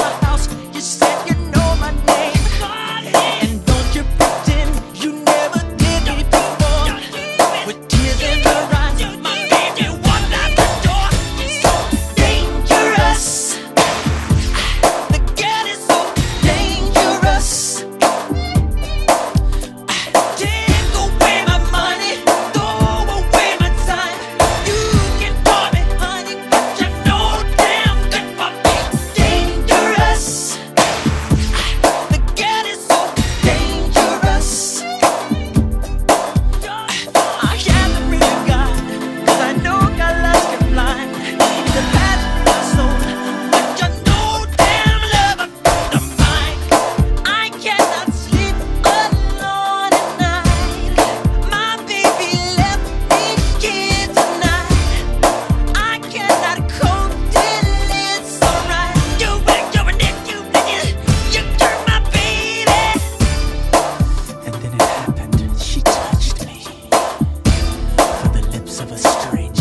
the house. You said of a strange.